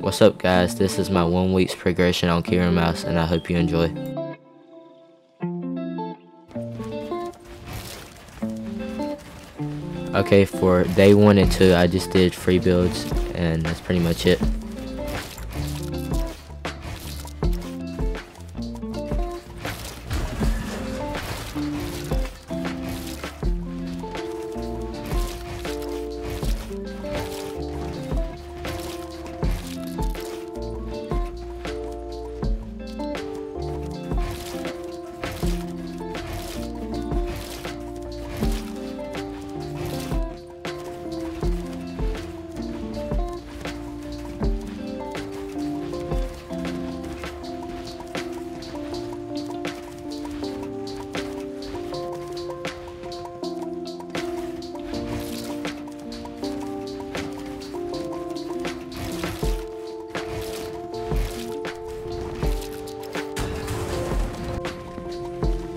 What's up guys, this is my one week's progression on keyboard mouse and I hope you enjoy. Okay, for day 1 and 2 I just did free builds and that's pretty much it.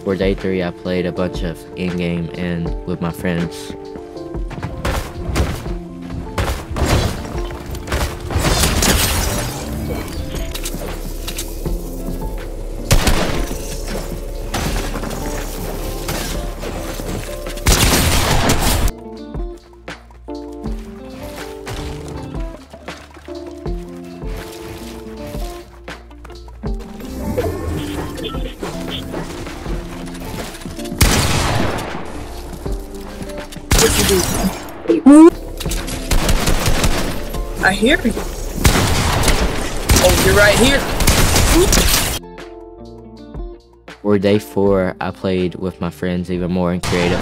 For day 3 I played a bunch of in-game and with my friends. I hear you. Oh, you're right here. For day 4 I played with my friends even more in creative.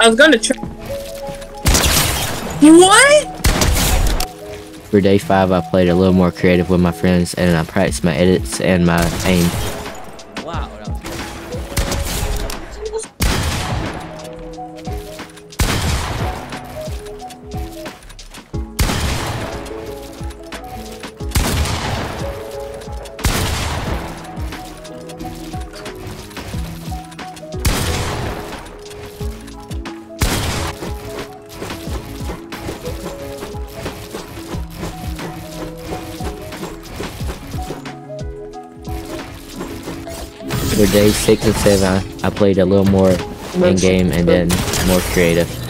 I was gonna try. What? For day 5 I played a little more creative with my friends and I practiced my edits and my aim. Wow. For days 6 and 7 I played a little more in-game and then more creative.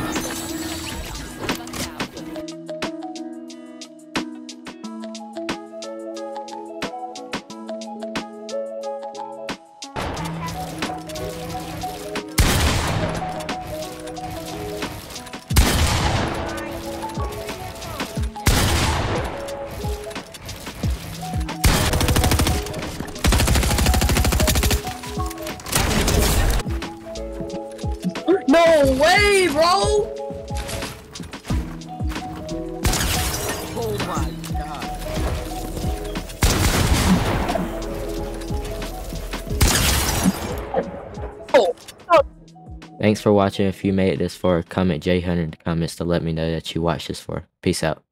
No way, bro. Oh my god. Oh, Thanks for watching. If you made it this far, comment J100 in the comments to let me know that you watched this far. Peace out.